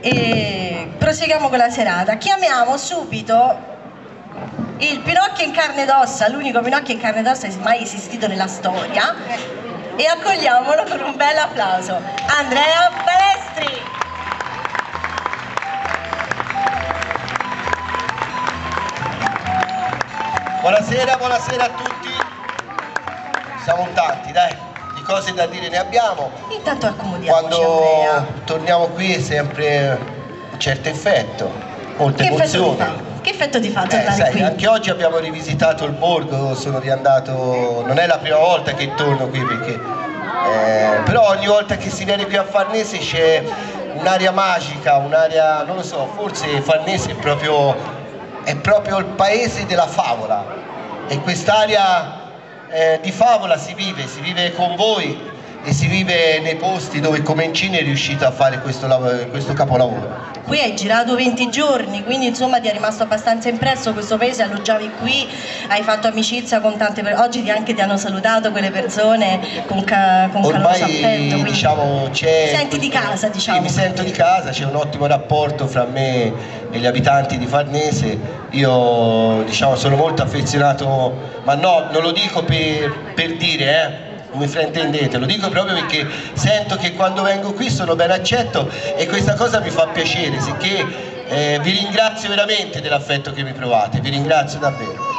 e proseguiamo con la serata. Chiamiamo subito il Pinocchio in carne ed ossa, l'unico Pinocchio in carne ed ossa mai esistito nella storia e accogliamolo con un bel applauso. Andrea Balestri! Buonasera, buonasera a tutti. Siamo tanti, dai, cose da dire ne abbiamo. Intanto accomodiamoci Quando Andrea. torniamo qui è sempre un certo effetto, molte Che effetto emozioni. fa? Che effetto ti fa Eh, tornare sai, qui? anche oggi abbiamo rivisitato il borgo, sono riandato, non è la prima volta che torno qui perché, eh, però ogni volta che si viene qui a Farnese c'è un'aria magica, un'aria, non lo so, forse Farnese è proprio, è proprio il paese della favola e quest'aria eh, di favola si vive, si vive con voi e si vive nei posti dove Comencini è riuscito a fare questo, questo capolavoro. Qui hai girato 20 giorni, quindi insomma ti è rimasto abbastanza impresso questo paese, alloggiavi qui, hai fatto amicizia con tante persone, oggi ti- anche ti hanno salutato quelle persone con, ca- con affetto. Ormai quindi diciamo c'è. Ti senti di casa, diciamo. Sì, mi sento di casa, c'è un ottimo rapporto fra me e gli abitanti di Farnese. Io diciamo sono molto affezionato, ma no, non lo dico per, per dire, eh. Non mi fraintendete, lo dico proprio perché sento che quando vengo qui sono ben accetto e questa cosa mi fa piacere, sicché eh, vi ringrazio veramente dell'affetto che mi provate, vi ringrazio davvero.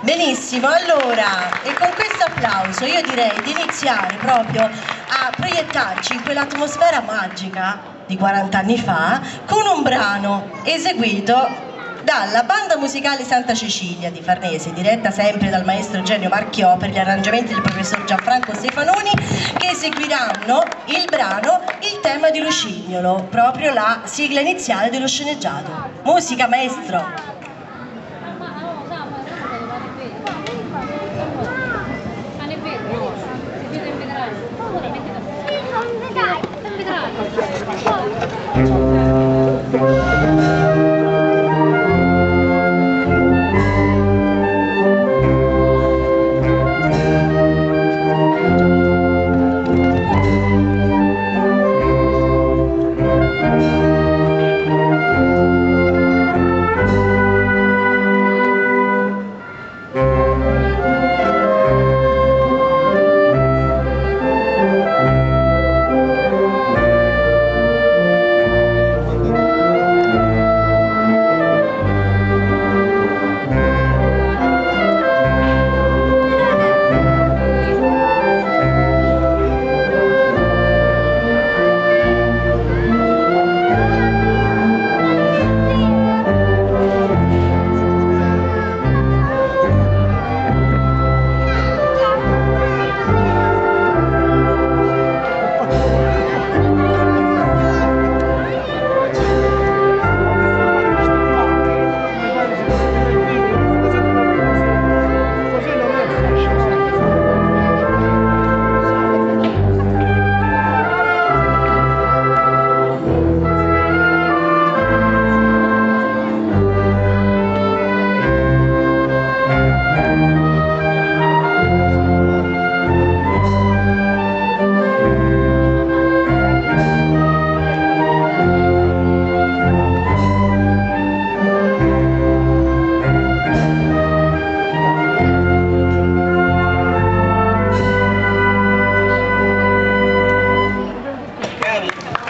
Benissimo, allora, e con questo applauso io direi di iniziare proprio a proiettarci in quell'atmosfera magica di 40 anni fa con un brano eseguito dalla banda musicale Santa Cecilia di Farnese, diretta sempre dal maestro Eugenio Marchiò per gli arrangiamenti del professor Gianfranco Stefanoni, che eseguiranno il brano Il tema di Lucignolo, proprio la sigla iniziale dello sceneggiato. Musica maestro!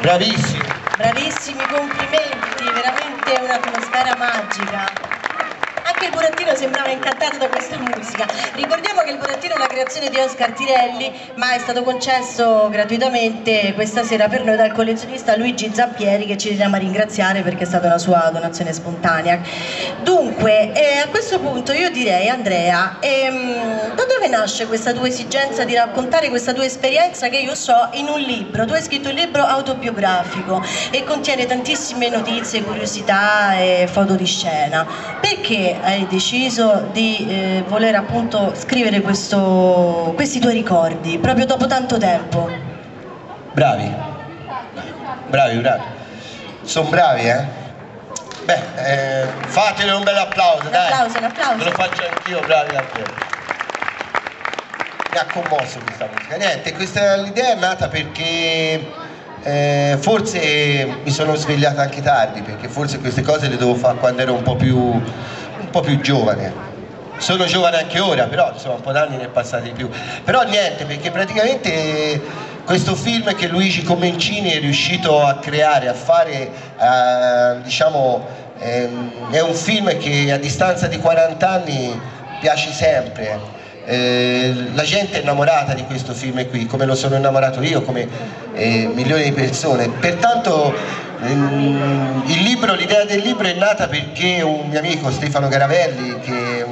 Bravissimi. Bravissimi, complimenti, veramente un'atmosfera magica. Anche il burattino sembrava incantato da questa musica. Ricordiamo che il burattino è una creazione di Oscar Tirelli, ma è stato concesso gratuitamente questa sera per noi dal collezionista Luigi Zampieri che ci teniamo a ringraziare perché è stata una sua donazione spontanea. Dunque, eh, a questo punto io direi Andrea, ehm, da dove nasce questa tua esigenza di raccontare questa tua esperienza che io so in un libro? Tu hai scritto un libro autobiografico e contiene tantissime notizie, curiosità e foto di scena. Perché hai deciso di eh, voler appunto scrivere questo- questi tuoi ricordi proprio dopo tanto tempo? Bravi. Bravi, bravi. Sono bravi, eh? Beh, eh, fatele un bel applauso, Un dai. applauso, un applauso. Ve lo faccio anch'io, bravi davvero. Mi ha commosso questa musica. Niente, questa l'idea è nata perché eh, forse mi sono svegliato anche tardi perché forse queste cose le devo fare quando ero un po' più, po più giovane sono giovane anche ora, però insomma un po' d'anni ne è passati di più. Però niente, perché praticamente questo film che Luigi Comencini è riuscito a creare, a fare, eh, diciamo, ehm, è un film che a distanza di 40 anni piace sempre. Eh, la gente è innamorata di questo film qui, come lo sono innamorato io, come eh, milioni di persone. Pertanto ehm, l'idea del libro è nata perché un mio amico Stefano Garavelli, che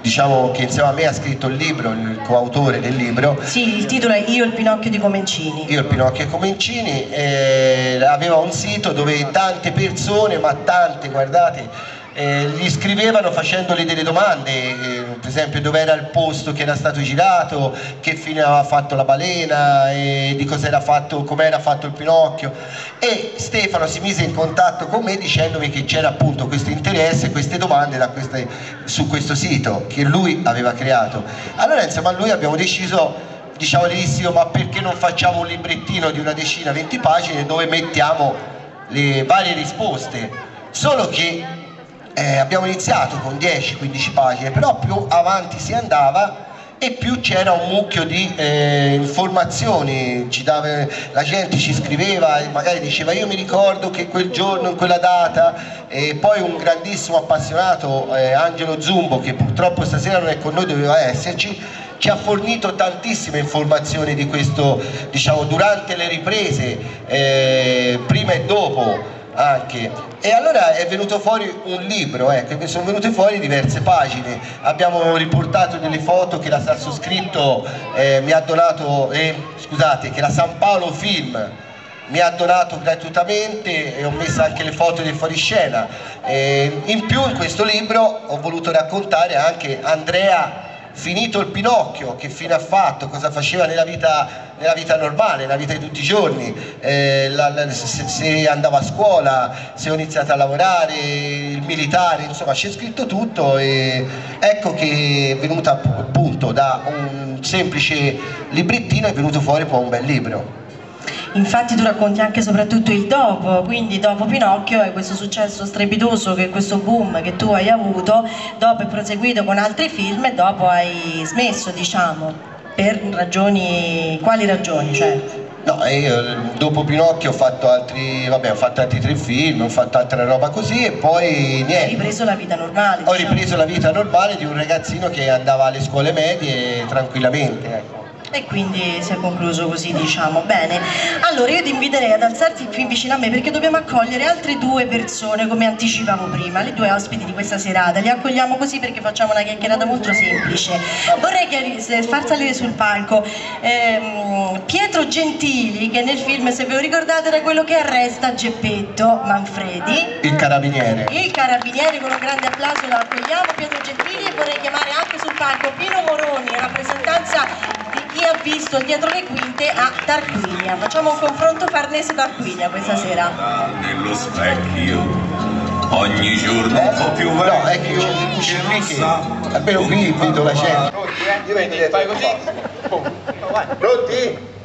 diciamo che insieme a me ha scritto il libro, il coautore del libro. Sì, il titolo è Io il Pinocchio di Comencini. Io il Pinocchio di Comencini, eh, aveva un sito dove tante persone, ma tante, guardate, eh, gli scrivevano facendogli delle domande, eh, per esempio dove era il posto che era stato girato, che fine aveva fatto la balena, eh, di cosa era fatto, come era fatto il Pinocchio e Stefano si mise in contatto con me dicendomi che c'era appunto questo interesse, queste domande queste, su questo sito che lui aveva creato. Allora insomma a lui abbiamo deciso diciamo all'inizio ma perché non facciamo un librettino di una decina, 20 pagine dove mettiamo le varie risposte, solo che eh, abbiamo iniziato con 10-15 pagine, però più avanti si andava e più c'era un mucchio di eh, informazioni, dava, la gente ci scriveva e magari diceva io mi ricordo che quel giorno, in quella data, e poi un grandissimo appassionato, eh, Angelo Zumbo, che purtroppo stasera non è con noi, doveva esserci, ci ha fornito tantissime informazioni di questo, diciamo, durante le riprese, eh, prima e dopo anche e allora è venuto fuori un libro ecco, sono venute fuori diverse pagine. Abbiamo riportato delle foto che la Sassoscritto eh, mi ha donato eh, scusate che la San Paolo Film mi ha donato gratuitamente e ho messo anche le foto del fuoriscena. Eh, in più in questo libro ho voluto raccontare anche Andrea finito il Pinocchio, che fine ha fatto, cosa faceva nella vita, nella vita normale, nella vita di tutti i giorni, eh, la, la, se, se, andava a scuola, se ho iniziato a lavorare, il militare, insomma c'è scritto tutto e ecco che è venuta appunto da un semplice librettino è venuto fuori poi un bel libro. Infatti tu racconti anche soprattutto il dopo, quindi dopo Pinocchio è questo successo strepitoso, che questo boom che tu hai avuto, dopo è proseguito con altri film e dopo hai smesso, diciamo, per ragioni, quali ragioni? Cioè? No, io dopo Pinocchio ho fatto altri, vabbè, ho fatto altri tre film, ho fatto altra roba così e poi niente. Hai ripreso la vita normale? Ho diciamo. ripreso la vita normale di un ragazzino che andava alle scuole medie tranquillamente, ecco e quindi si è concluso così diciamo. Bene allora io ti inviterei ad alzarti più vicino a me perché dobbiamo accogliere altre due persone come anticipavo prima le due ospiti di questa serata. Li accogliamo così perché facciamo una chiacchierata molto semplice. Vorrei far salire sul palco ehm, Pietro Gentili che nel film se ve lo ricordate era quello che arresta Geppetto Manfredi. Il carabiniere. Il carabiniere con un grande applauso lo accogliamo Pietro Gentili e vorrei chiamare anche sul palco Pino Moroni in rappresentanza chi ha visto dietro le quinte a Tarquinia. Facciamo un confronto Farnese-Tarquinia questa sera. Nello specchio, ogni giorno un po' più vecchio. No, è che c'è qui che almeno qui vedo la gente. Pronti, eh? Io vengo. Fai così. Pronti?